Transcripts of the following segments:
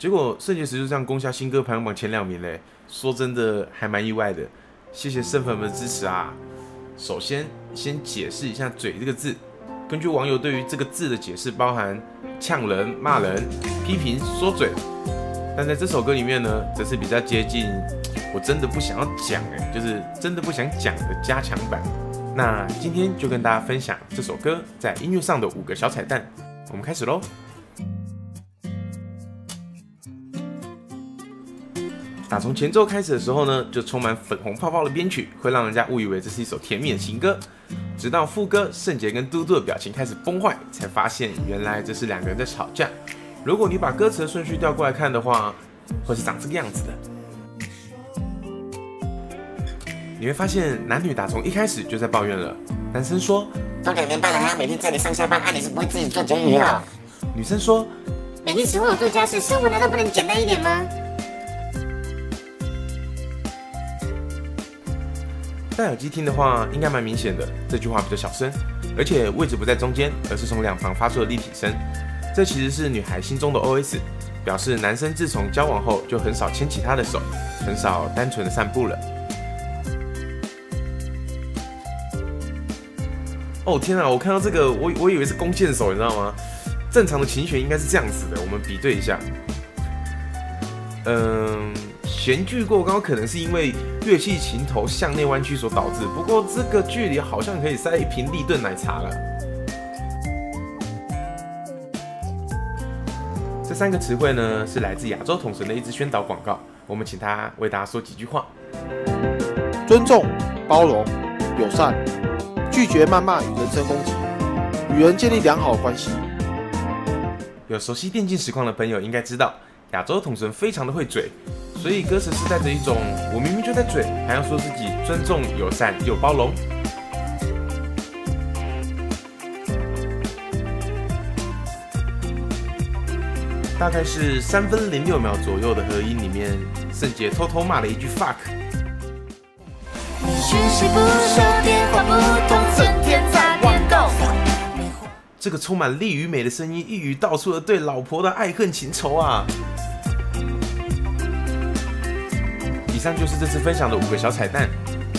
结果肾结石就这样攻下新歌排行榜前两名嘞，说真的还蛮意外的。谢谢肾粉们的支持啊！首先先解释一下“嘴”这个字，根据网友对于这个字的解释，包含呛人、骂人、批评、说嘴。但在这首歌里面呢，则是比较接近我真的不想要讲哎，就是真的不想讲的加强版。那今天就跟大家分享这首歌在音乐上的五个小彩蛋，我们开始喽。打从前奏开始的时候呢，就充满粉红泡泡的编曲，会让人家误以为这是一首甜蜜的情歌。直到副歌，圣杰跟嘟嘟的表情开始崩坏，才发现原来这是两个人在吵架。如果你把歌词的顺序调过来看的话，会是长这个样子的。你会发现男女打从一开始就在抱怨了。男生说：“都两年半了，还要每天载你上下班，啊你是不会自己做节育啊？”女生说：“每天洗碗做家事，生活难道不能简单一点吗？”戴耳机听的话，应该蛮明显的。这句话比较小声，而且位置不在中间，而是从两旁发出的立体声。这其实是女孩心中的 OS，表示男生自从交往后就很少牵起她的手，很少单纯的散步了。哦天啊，我看到这个，我我以为是弓箭手，你知道吗？正常的琴弦应该是这样子的，我们比对一下。嗯。弦距过高可能是因为乐器琴头向内弯曲所导致，不过这个距离好像可以塞一瓶立顿奶茶了。这三个词汇呢是来自亚洲统神的一支宣导广告，我们请他为大家说几句话：尊重、包容、友善，拒绝谩骂与人身攻击，与人建立良好关系。有熟悉电竞实况的朋友应该知道，亚洲统神非常的会嘴。所以歌词是带着一种我明明就在嘴，还要说自己尊重、友善又包容。大概是三分零六秒左右的合音里面，圣杰偷偷骂了一句 fuck。这个充满力与美的声音，一语道出了对老婆的爱恨情仇啊！以上就是这次分享的五个小彩蛋，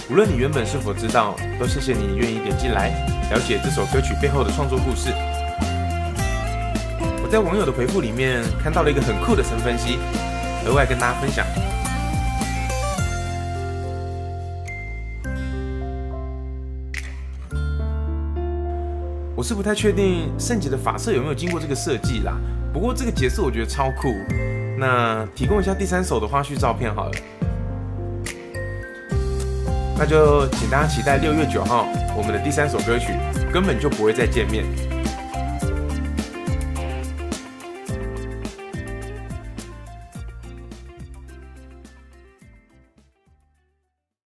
无论你原本是否知道，都谢谢你愿意点进来了解这首歌曲背后的创作故事。我在网友的回复里面看到了一个很酷的神分析，额外跟大家分享。我是不太确定圣洁的法色有没有经过这个设计啦，不过这个解释我觉得超酷。那提供一下第三首的花絮照片好了。那就请大家期待六月九号我们的第三首歌曲，根本就不会再见面。